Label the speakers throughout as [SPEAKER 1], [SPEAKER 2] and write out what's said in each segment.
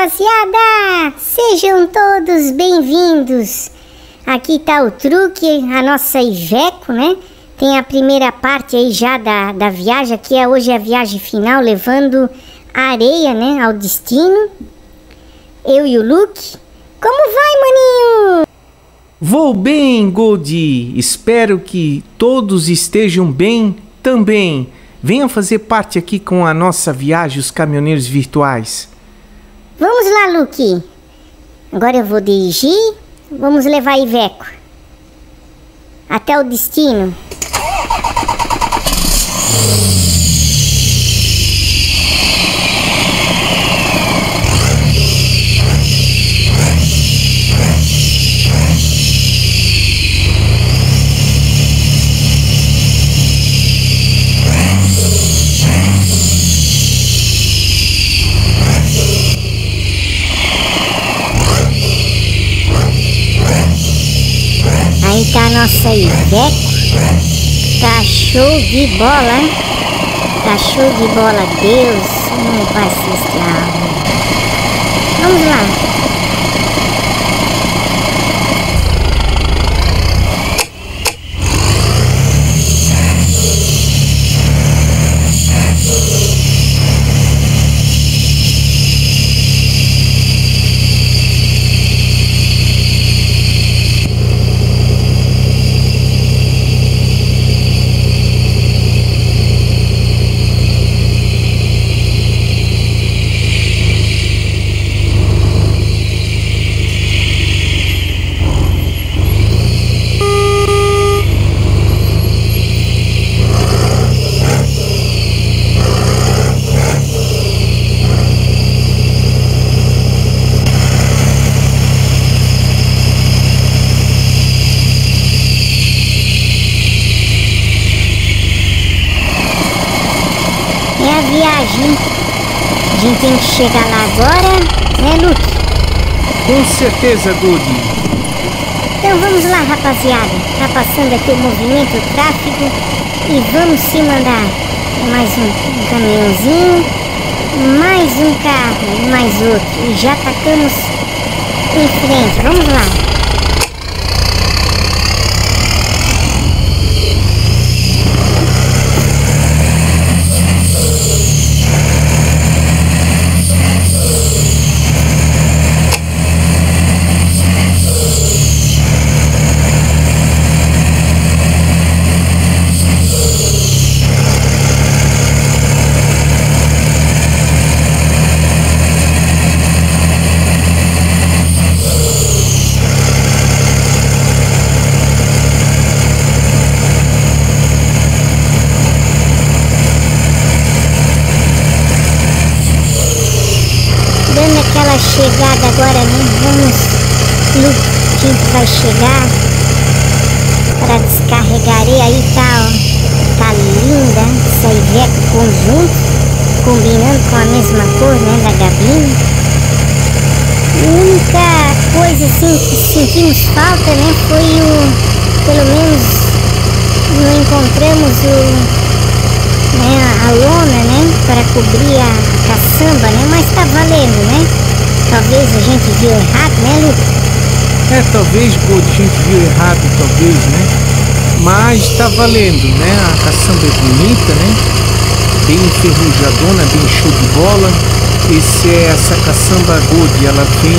[SPEAKER 1] rapaziada! Sejam todos bem-vindos! Aqui tá o truque, a nossa Iveco, né? Tem a primeira parte aí já da, da viagem, que é hoje a viagem final, levando areia, né, ao destino. Eu e o Luke. Como vai, maninho?
[SPEAKER 2] Vou bem, Goldie. Espero que todos estejam bem também. Venham fazer parte aqui com a nossa viagem, os caminhoneiros virtuais.
[SPEAKER 1] Vamos lá, Luke. Agora eu vou dirigir. Vamos levar Iveco. Até o destino. Aí tá a nossa Iveco. Tá show de bola, hein? Tá show de bola. Deus, não se estragar. Vamos lá. É a viagem. A gente tem que chegar lá agora, né, Luke?
[SPEAKER 2] Com certeza, Goldie.
[SPEAKER 1] Então vamos lá, rapaziada. Tá passando aqui o movimento, o tráfego. E vamos se mandar. Mais um, um caminhãozinho. Mais um carro. Mais outro. E já tacamos em frente. Vamos lá. Dando aquela chegada agora, né? Vamos. Luke, a gente vai chegar para descarregar areia. Aí tá, ó. Tá linda essa Iveco conjunto, combinando com a mesma cor, né? Da gabina. A única coisa assim que sentimos falta, né? Foi o. Pelo menos não encontramos o. Né, a lona, né? Para cobrir a caçamba, né? Mas tá valendo, né? Talvez a gente viu errado, né?
[SPEAKER 2] É, talvez, Goldie, a gente viu errado, talvez, né? Mas tá valendo, né? A caçamba é bonita, né? Bem enferrujadona, bem show de bola. Esse é essa caçamba Gold, ela vem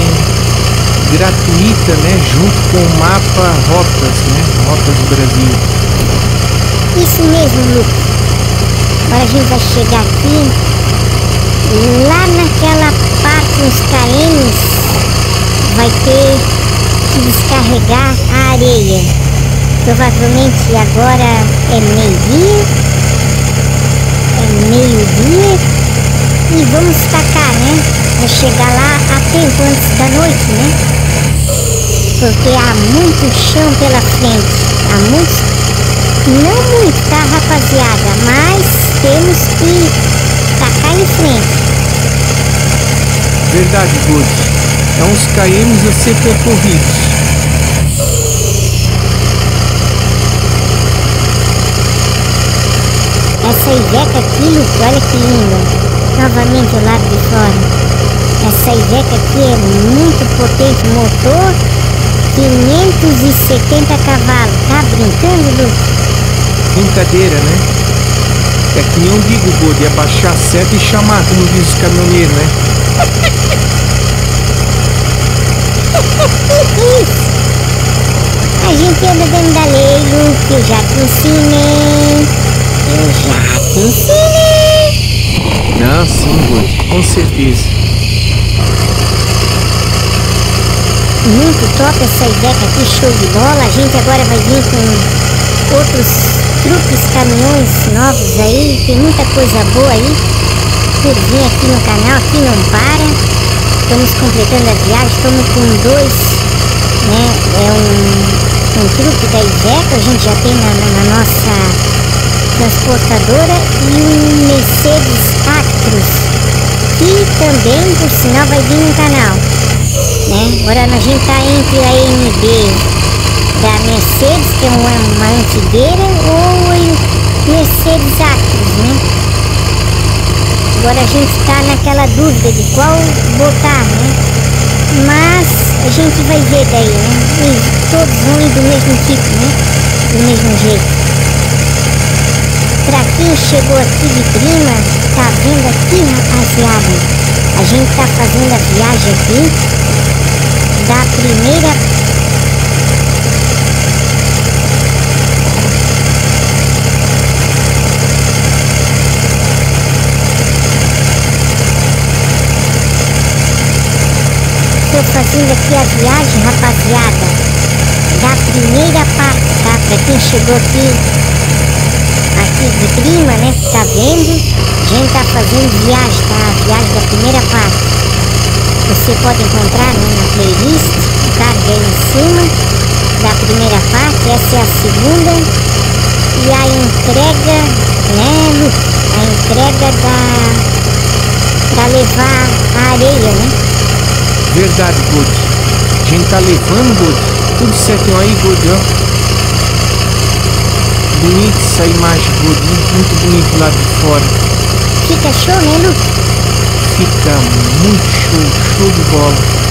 [SPEAKER 2] gratuita, né? Junto com o mapa Rotas, né? Rotas Brasil.
[SPEAKER 1] Isso mesmo, Luke. Agora a gente vai chegar aqui, lá naquela parte, uns KMs, vai ter que descarregar a areia. Provavelmente agora é meio-dia, é meio-dia, e vamos tacar, né? Vai chegar lá a tempo antes da noite, né? Porque há muito chão pela frente, há muitos não muito, tá, rapaziada? Mas temos que tacar em frente.
[SPEAKER 2] Verdade, Gold. É uns KMs a ser percorridos.
[SPEAKER 1] Essa Iveca aqui, Luke, olha que linda. Novamente o lado de fora. Essa Iveca aqui é muito potente, motor 570 cavalos. Tá brincando, Lu?
[SPEAKER 2] Brincadeira, né? É que nem eu digo, Gordo, é baixar a seta e chamar, como diz os caminhoneiros, né?
[SPEAKER 1] A gente anda dentro da lei, eu já te ensinei. Eu já te ensinei.
[SPEAKER 2] Não, sim, com certeza.
[SPEAKER 1] Muito top essa ideia aqui, show de bola. A gente agora vai vir com outros truques, caminhões novos aí. Tem muita coisa boa aí por vir aqui no canal, aqui não para. Estamos completando a viagem, estamos com dois, né? É um, um truque da Iveco, a gente já tem na, na, nossa transportadora e um Mercedes Actros, que também, por sinal, vai vir no canal né? Agora a gente tá entre a MB da Mercedes, que é uma, uma antigueira, ou Mercedes Actros, né? Agora a gente tá naquela dúvida de qual botar, né? Mas a gente vai ver daí, né? E todos ir do mesmo tipo, né? Do mesmo jeito. Pra quem chegou aqui de prima, tá vendo aqui, rapaziada? A gente tá fazendo a viagem aqui da primeira Estou fazendo aqui a viagem, rapaziada, da primeira parte, tá? Pra quem chegou aqui, aqui de prima, né? Tá vendo? A gente tá fazendo viagem, tá? A viagem da primeira parte você pode encontrar né, na playlist o card aí em cima da primeira parte, essa é a segunda e a entrega, né? A entrega da para levar a areia, né?
[SPEAKER 2] Verdade, Good. A gente tá levando, Good. Tudo certinho aí, Good, ó. Bonita essa imagem, Good. Muito bonito lá de fora.
[SPEAKER 1] Fica show, né, Lu?
[SPEAKER 2] fica muito show, show de bola.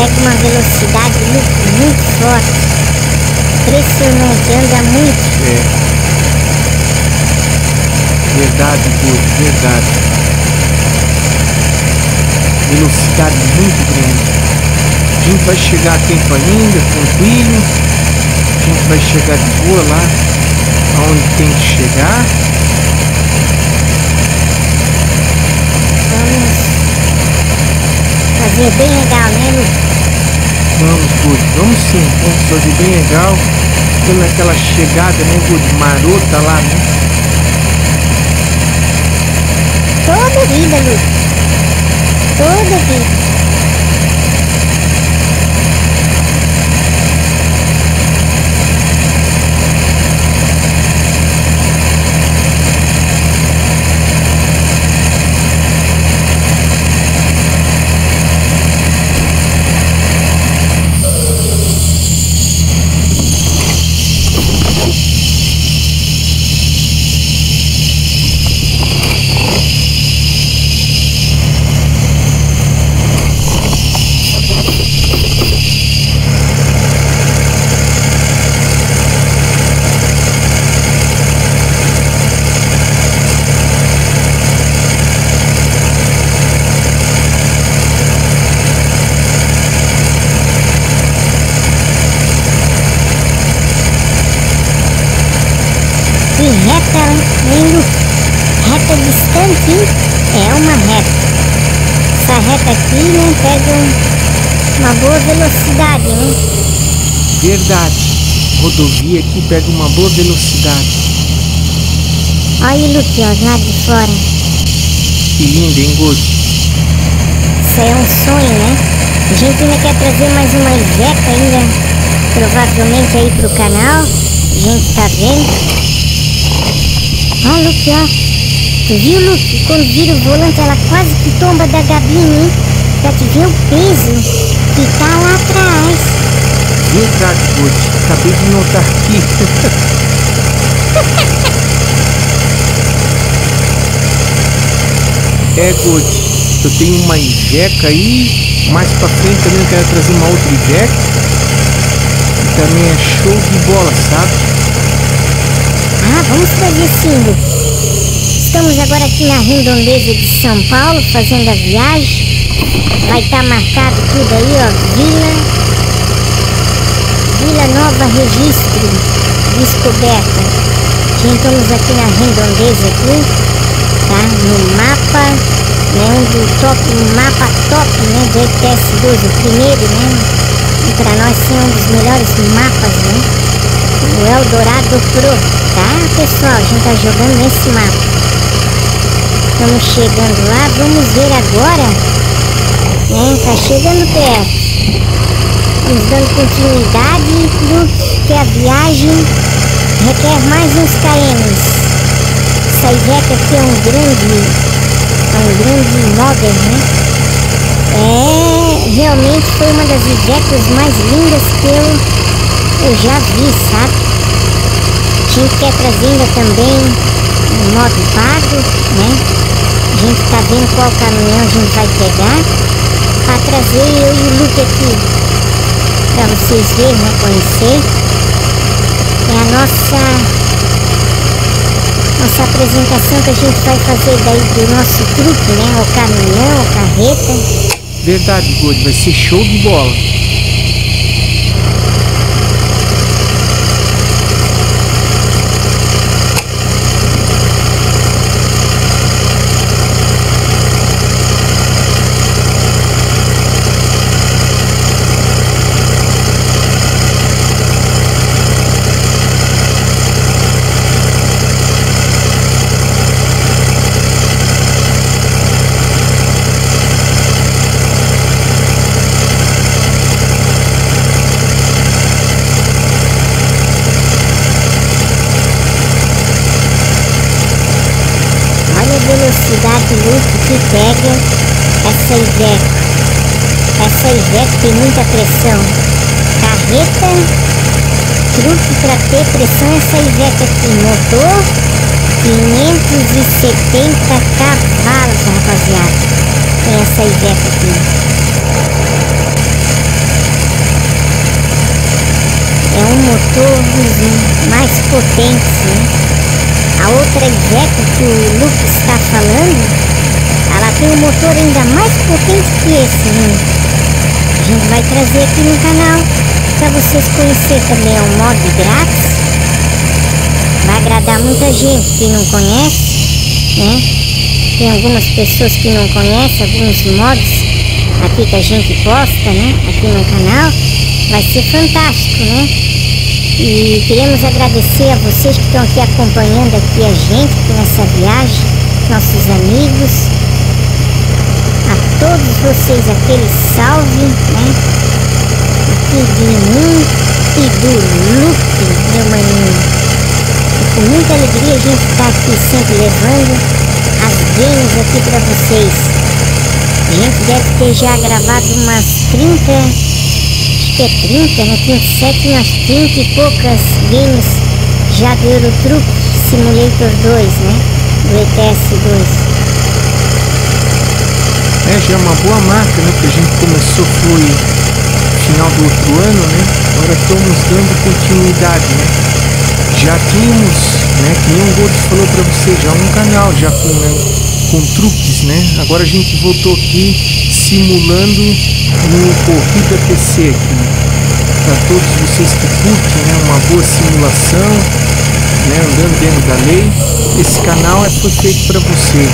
[SPEAKER 1] pega uma velocidade muito, muito forte. Impressionante, anda muito.
[SPEAKER 2] É. Verdade, Gordo, verdade. Velocidade muito grande. A gente vai chegar a tempo ainda, tranquilo. A gente vai chegar de boa lá, aonde tem que chegar.
[SPEAKER 1] Vamos fazer bem legal, né, Lu?
[SPEAKER 2] Vamos, Good, vamos sim, vamos fazer bem legal. Tendo aquela chegada, né, Good, marota lá, né?
[SPEAKER 1] Toda vida, Lu. Toda vida. é uma reta. Aqui né, pega uma boa velocidade, né?
[SPEAKER 2] Verdade. Rodovia aqui pega uma boa velocidade.
[SPEAKER 1] Olha o Luke, ó, lá de fora.
[SPEAKER 2] Que lindo, hein, Guto?
[SPEAKER 1] Isso é um sonho, né? A gente ainda quer trazer mais uma Iveca ainda, provavelmente aí pro canal. A gente tá vendo. Ó, Luke, ó. Tu viu, Luke? Quando vira o volante, ela quase que tomba da gabine, hein? Pra te ver o peso que tá lá atrás.
[SPEAKER 2] Verdade, Guto. Acabei de notar aqui. é, Guto. Eu tenho uma Iveca aí. Mais pra frente também eu quero trazer uma outra Iveca. E também é show de bola, sabe?
[SPEAKER 1] Ah, vamos trazer sim, Luke. Estamos agora aqui na redondeza de São Paulo, fazendo a viagem. Vai estar marcado tudo aí, ó. Vila. Vila Nova Registro. Descoberta. Estamos aqui na redondeza aqui, tá? No mapa, né? Um do top, um mapa top, né? Do ETS-12, o primeiro, né? E para nós sim é um dos melhores mapas, né? O Eldorado Pro, tá pessoal? A gente tá jogando nesse mapa. Estamos chegando lá, vamos ver agora, né? Tá chegando perto. Vamos dando continuidade porque a viagem requer mais uns KMs. Essa Iveca aqui é um grande, é um grande model, né? É, realmente foi uma das Ivecas mais lindas que eu, eu já vi, sabe? Gente quer trazer ainda também um modo pago, né? A gente tá vendo qual caminhão a gente vai pegar para trazer eu e o Luke aqui para vocês verem, né? Conhecer. É a nossa nossa apresentação que a gente vai fazer daí do nosso truque, né? O caminhão, a carreta.
[SPEAKER 2] Verdade, Gordo. Vai ser show de bola.
[SPEAKER 1] Olha a velocidade Luke pega essa Iveco. Essa Iveco tem muita pressão. Carreta, truque para ter pressão essa Iveco aqui. Motor 570 cavalos, rapaziada. Tem essa Iveco aqui. É um motor mais potentes, né? A outra Iveco que o Luke está falando, tem um motor ainda mais potente que esse, né? A gente vai trazer aqui no canal para vocês conhecerem também é um mod grátis. Vai agradar muita gente que não conhece, né? Tem algumas pessoas que não conhecem alguns mods aqui que a gente posta, né? Aqui no canal. Vai ser fantástico, né? E queremos agradecer a vocês que estão aqui acompanhando aqui a gente aqui nessa viagem, nossos amigos, todos vocês aquele salve, né? Aqui de mim e do Luke, meu maninho. E com muita alegria a gente está aqui sempre levando as games aqui para vocês. A gente deve ter já gravado umas 30 que é 30, né? 27, umas 30 e poucas games já do Eurotruck Simulator 2, né? Do ETS 2.
[SPEAKER 2] É, já é uma boa marca, né? Que a gente começou foi final do outro ano, né? Agora estamos dando continuidade, né? Já tínhamos, né? Que nem o falou para você, já um canal já com, né, com truques, né? Agora a gente voltou aqui simulando no Corrida PC aqui. Para todos vocês que curtem, né? Uma boa simulação, né? Andando dentro da lei. Esse canal é foi feito para você.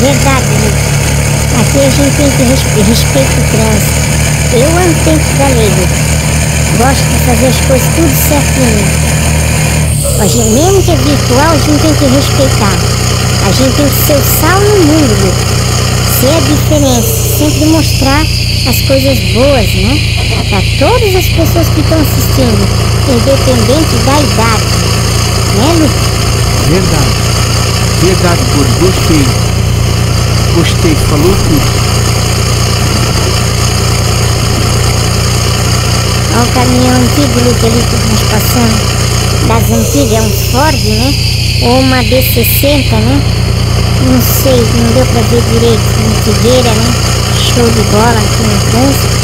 [SPEAKER 1] Verdade. Aqui a gente tem que respe respeitar o trânsito. Eu ando dentro da lei. Gosto de fazer as coisas tudo certinho. A gente, mesmo que é virtual, a gente tem que respeitar. A gente tem que ser o sal no mundo? Ser a diferença, sempre mostrar as coisas boas, né? Para todas as pessoas que estão assistindo, independente da idade. Né, Lu?
[SPEAKER 2] Verdade. Verdade, Gordo. Gostei. Gostei. Falou tudo.
[SPEAKER 1] Olha o caminhão antigo, ali que nós passamos. Das antigas, é um Ford, né? Ou uma B60, né? Não sei, não deu pra ver direito. Uma Figueira, né? Show de bola aqui no trânsito.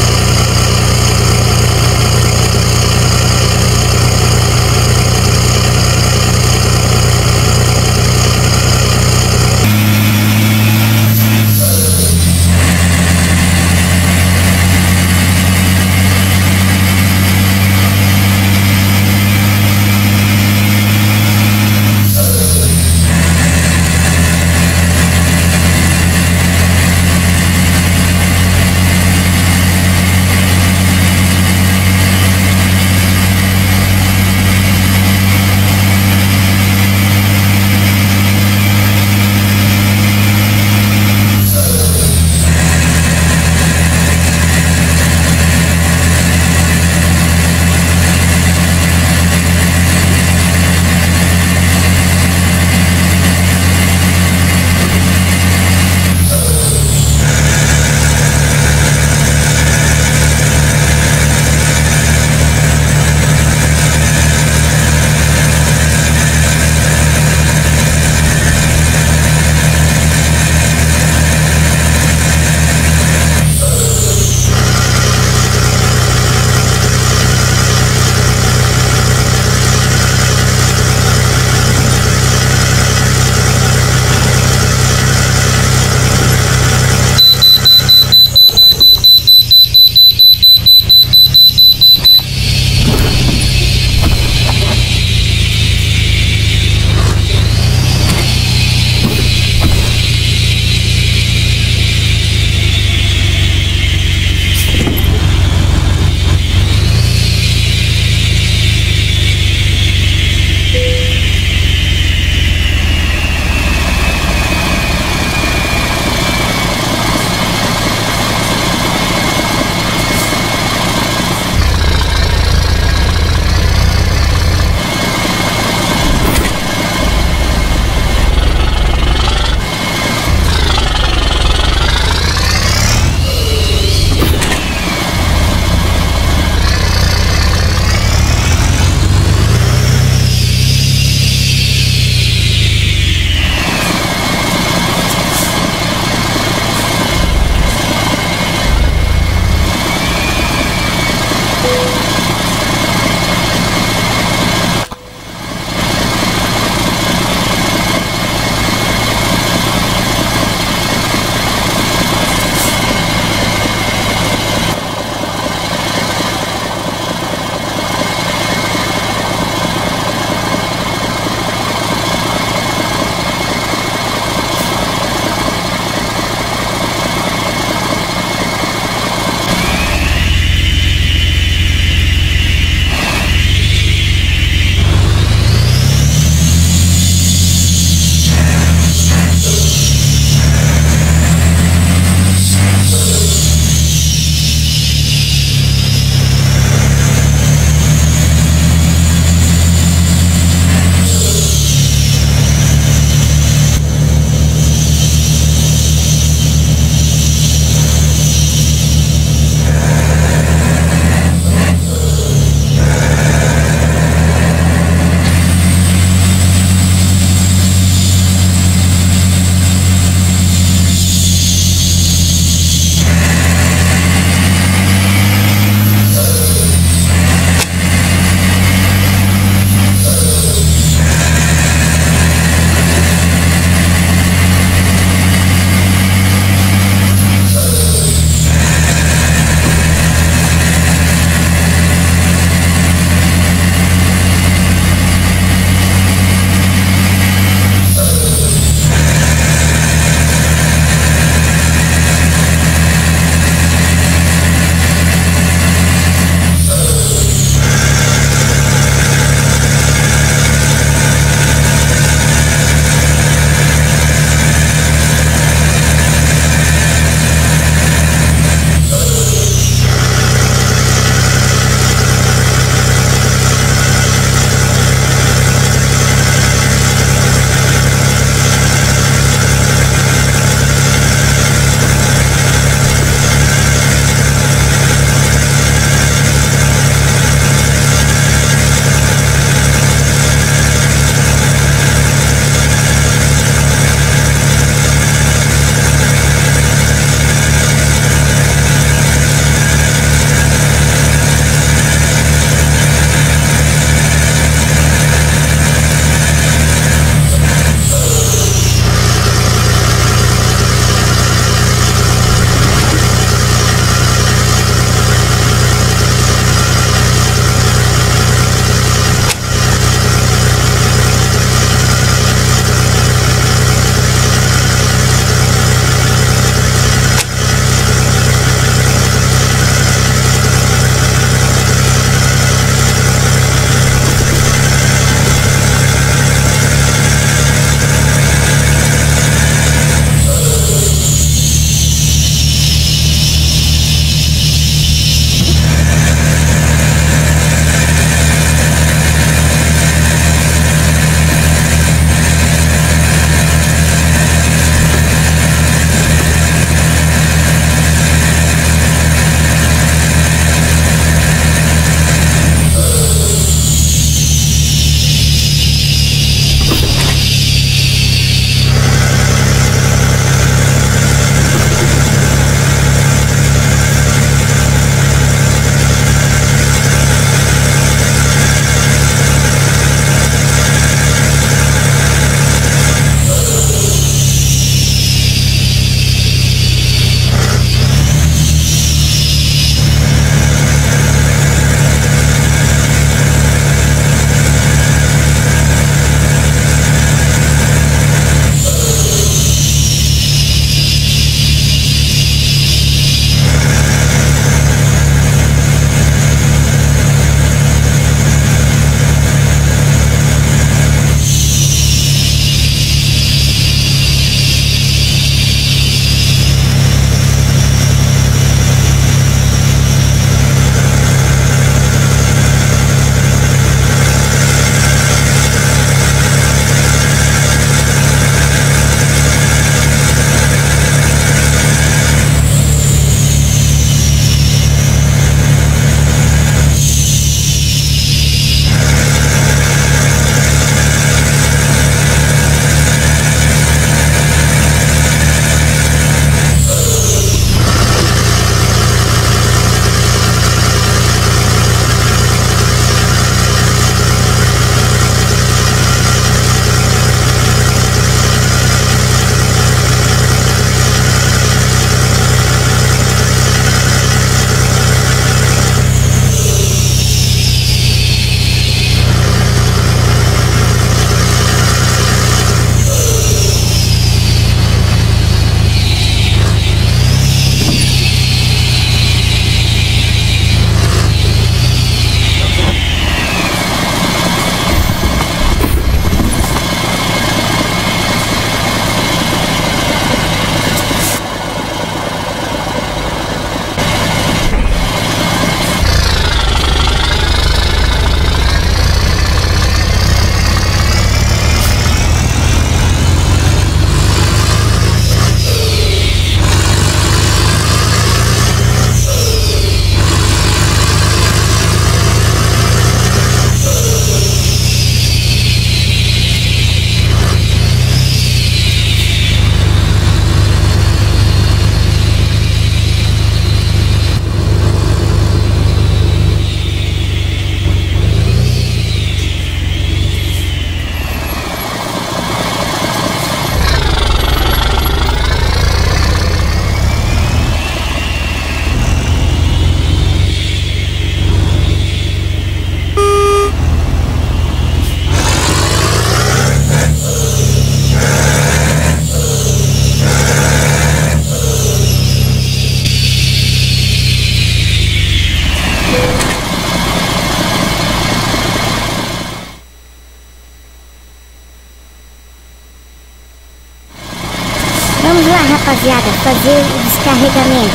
[SPEAKER 1] Rapaziada, fazer o descarregamento.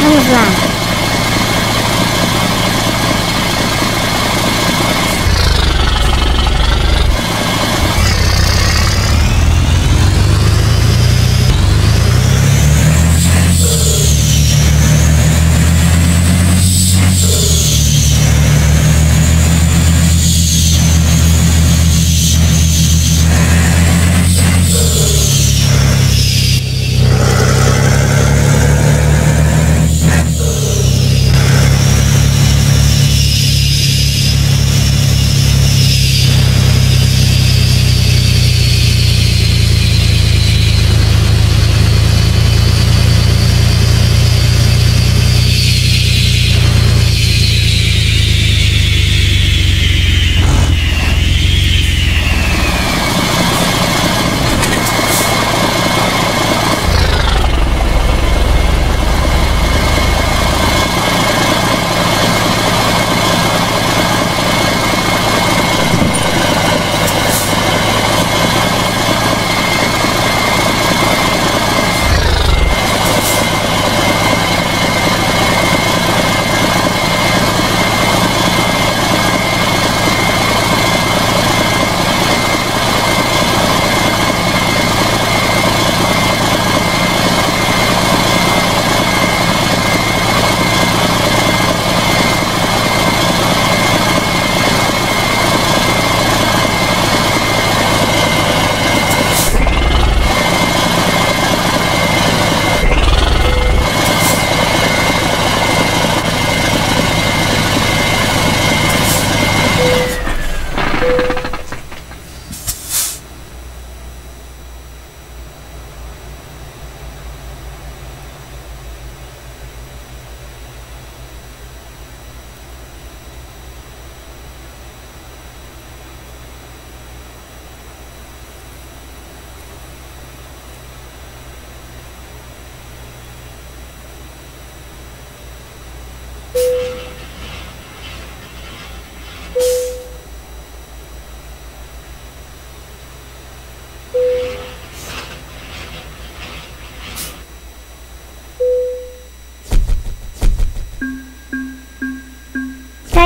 [SPEAKER 1] Vamos lá.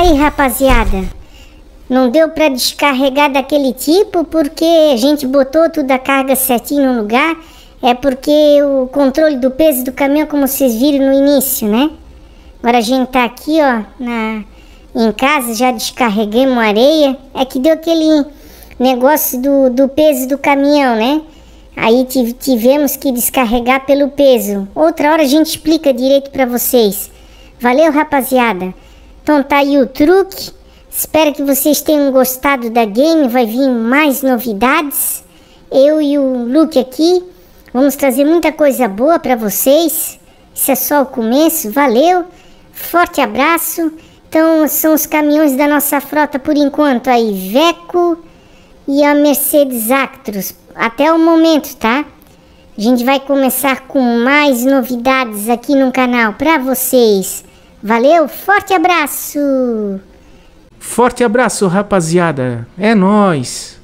[SPEAKER 1] Aí, rapaziada. Não deu para descarregar daquele tipo porque a gente botou toda a carga certinho no lugar. É porque o controle do peso do caminhão, como vocês viram no início, né? Agora a gente tá aqui, ó, na, em casa, já descarreguemos areia. É que deu aquele negócio do, do peso do caminhão, né? Aí tivemos que descarregar pelo peso. Outra hora a gente explica direito para vocês. Valeu, rapaziada. Então tá aí o truque. Espero que vocês tenham gostado da game. Vai vir mais novidades. Eu e o Luke aqui vamos trazer muita coisa boa para vocês. Isso é só o começo. Valeu. Forte abraço. Então são os caminhões da nossa frota por enquanto aí, Veco e a Mercedes Actros. Até o momento, tá? A gente vai começar com mais novidades aqui no canal para vocês. Valeu, forte abraço!
[SPEAKER 2] Forte abraço, rapaziada. É nós.